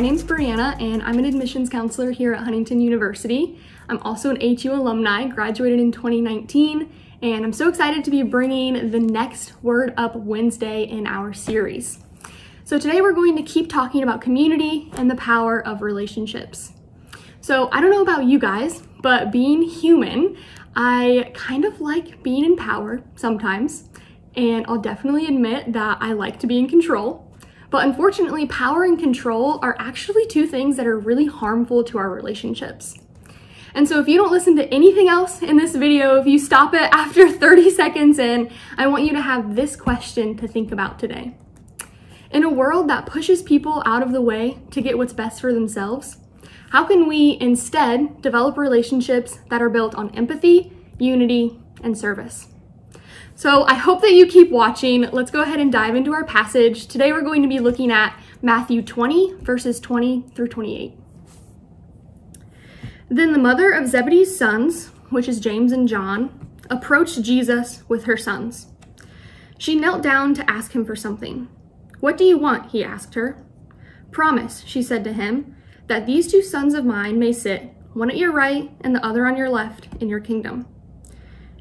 my name's Brianna and I'm an admissions counselor here at Huntington University. I'm also an HU alumni, graduated in 2019, and I'm so excited to be bringing the next Word Up Wednesday in our series. So today we're going to keep talking about community and the power of relationships. So I don't know about you guys, but being human, I kind of like being in power sometimes, and I'll definitely admit that I like to be in control. But unfortunately, power and control are actually two things that are really harmful to our relationships. And so if you don't listen to anything else in this video, if you stop it after 30 seconds in, I want you to have this question to think about today. In a world that pushes people out of the way to get what's best for themselves, how can we instead develop relationships that are built on empathy, unity, and service? So I hope that you keep watching. Let's go ahead and dive into our passage. Today we're going to be looking at Matthew 20, verses 20 through 28. Then the mother of Zebedee's sons, which is James and John, approached Jesus with her sons. She knelt down to ask him for something. What do you want? he asked her. Promise, she said to him, that these two sons of mine may sit, one at your right and the other on your left, in your kingdom.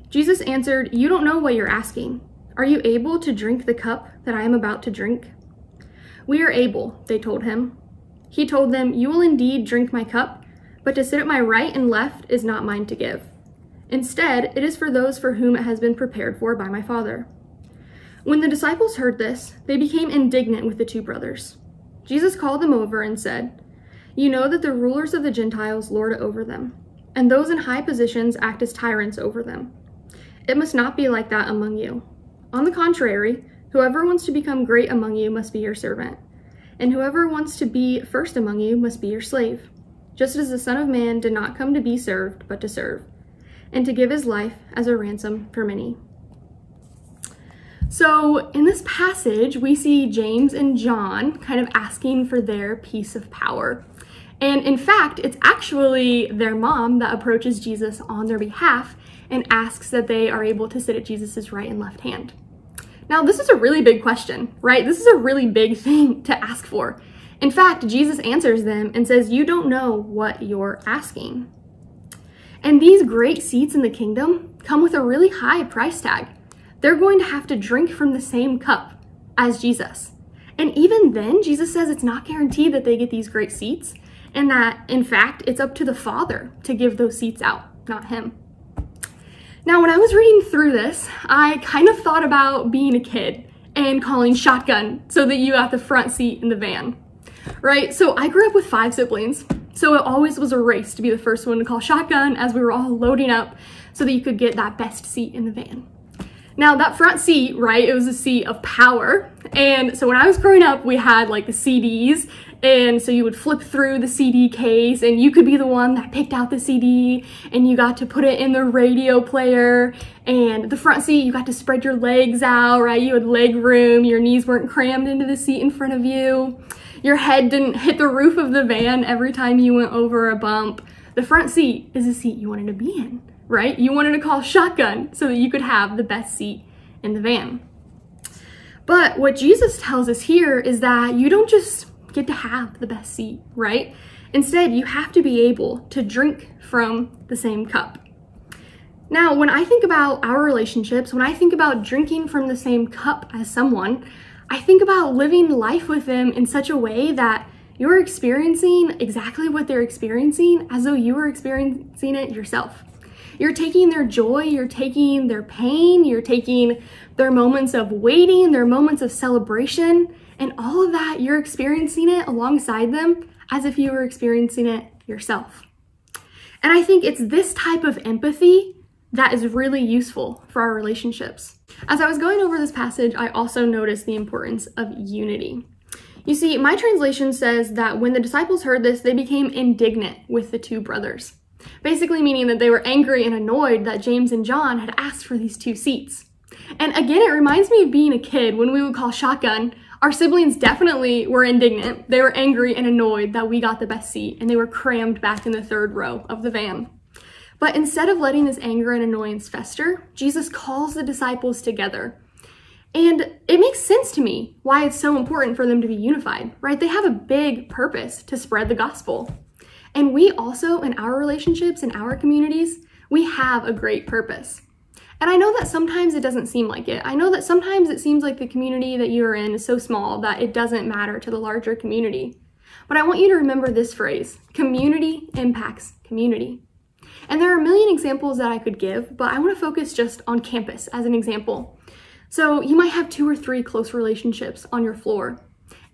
Jesus answered, You don't know what you're asking. Are you able to drink the cup that I am about to drink? We are able, they told him. He told them, You will indeed drink my cup but to sit at my right and left is not mine to give. Instead, it is for those for whom it has been prepared for by my Father. When the disciples heard this, they became indignant with the two brothers. Jesus called them over and said, You know that the rulers of the Gentiles lord over them, and those in high positions act as tyrants over them. It must not be like that among you. On the contrary, whoever wants to become great among you must be your servant, and whoever wants to be first among you must be your slave just as the Son of Man did not come to be served, but to serve, and to give his life as a ransom for many. So, in this passage, we see James and John kind of asking for their piece of power. And in fact, it's actually their mom that approaches Jesus on their behalf and asks that they are able to sit at Jesus' right and left hand. Now, this is a really big question, right? This is a really big thing to ask for. In fact, Jesus answers them and says, You don't know what you're asking. And these great seats in the kingdom come with a really high price tag. They're going to have to drink from the same cup as Jesus. And even then, Jesus says it's not guaranteed that they get these great seats, and that, in fact, it's up to the Father to give those seats out, not Him. Now, when I was reading through this, I kind of thought about being a kid and calling shotgun so that you got the front seat in the van right? So I grew up with five siblings, so it always was a race to be the first one to call shotgun as we were all loading up so that you could get that best seat in the van. Now that front seat, right, it was a seat of power. And so when I was growing up, we had like the CDs and so you would flip through the CD case and you could be the one that picked out the CD and you got to put it in the radio player and the front seat, you got to spread your legs out, right? You had leg room, your knees weren't crammed into the seat in front of you. Your head didn't hit the roof of the van every time you went over a bump. The front seat is a seat you wanted to be in, right? You wanted to call shotgun so that you could have the best seat in the van. But what Jesus tells us here is that you don't just get to have the best seat, right? Instead, you have to be able to drink from the same cup. Now, when I think about our relationships, when I think about drinking from the same cup as someone, I think about living life with them in such a way that you're experiencing exactly what they're experiencing as though you were experiencing it yourself. You're taking their joy, you're taking their pain, you're taking their moments of waiting, their moments of celebration, and all of that, you're experiencing it alongside them as if you were experiencing it yourself. And I think it's this type of empathy that is really useful for our relationships. As I was going over this passage, I also noticed the importance of unity. You see, my translation says that when the disciples heard this, they became indignant with the two brothers. Basically, meaning that they were angry and annoyed that James and John had asked for these two seats. And again, it reminds me of being a kid when we would call shotgun. Our siblings definitely were indignant. They were angry and annoyed that we got the best seat and they were crammed back in the third row of the van. But instead of letting this anger and annoyance fester, Jesus calls the disciples together. And it makes sense to me why it's so important for them to be unified, right? They have a big purpose to spread the gospel. And we also, in our relationships, in our communities, we have a great purpose. And I know that sometimes it doesn't seem like it. I know that sometimes it seems like the community that you're in is so small that it doesn't matter to the larger community. But I want you to remember this phrase community impacts community. And there are a million examples that I could give, but I want to focus just on campus as an example. So you might have two or three close relationships on your floor.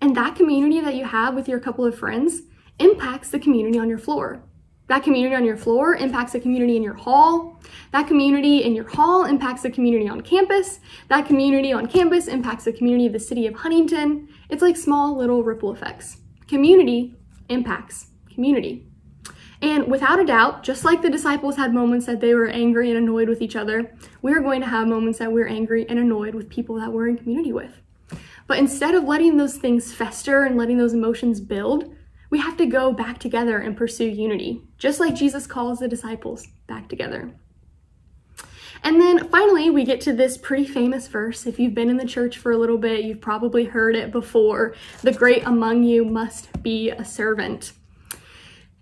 And that community that you have with your couple of friends impacts the community on your floor. That community on your floor impacts the community in your hall. That community in your hall impacts the community on campus. That community on campus impacts the community of the city of Huntington. It's like small little ripple effects. Community impacts community. And without a doubt, just like the disciples had moments that they were angry and annoyed with each other, we're going to have moments that we're angry and annoyed with people that we're in community with. But instead of letting those things fester and letting those emotions build, we have to go back together and pursue unity, just like Jesus calls the disciples back together. And then finally, we get to this pretty famous verse. If you've been in the church for a little bit, you've probably heard it before. The great among you must be a servant.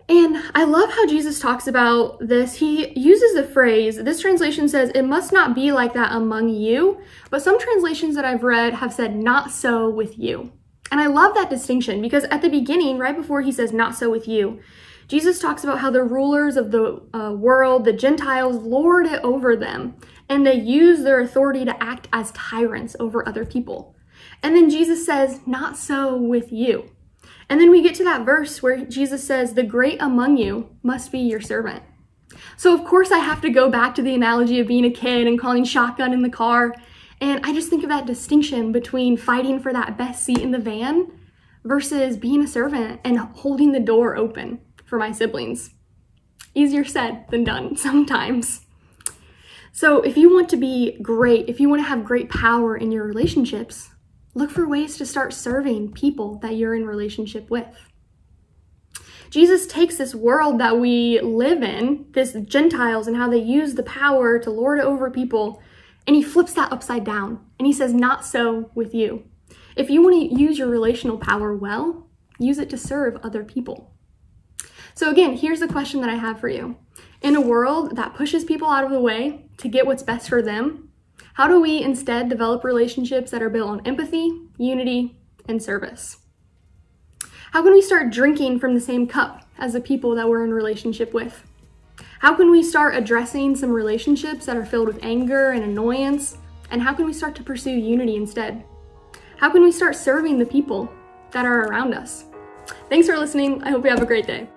And I love how Jesus talks about this. He uses the phrase, this translation says, it must not be like that among you, but some translations that I've read have said, not so with you. And I love that distinction because at the beginning, right before he says, not so with you, Jesus talks about how the rulers of the uh, world, the Gentiles, lord it over them, and they use their authority to act as tyrants over other people. And then Jesus says, not so with you. And then we get to that verse where Jesus says, The great among you must be your servant. So, of course, I have to go back to the analogy of being a kid and calling shotgun in the car. And I just think of that distinction between fighting for that best seat in the van versus being a servant and holding the door open for my siblings. Easier said than done sometimes. So, if you want to be great, if you want to have great power in your relationships, Look for ways to start serving people that you're in relationship with. Jesus takes this world that we live in, this Gentiles and how they use the power to lord over people, and he flips that upside down. And he says, Not so with you. If you want to use your relational power well, use it to serve other people. So, again, here's the question that I have for you. In a world that pushes people out of the way to get what's best for them, how do we instead develop relationships that are built on empathy, unity, and service? How can we start drinking from the same cup as the people that we're in relationship with? How can we start addressing some relationships that are filled with anger and annoyance? And how can we start to pursue unity instead? How can we start serving the people that are around us? Thanks for listening. I hope you have a great day.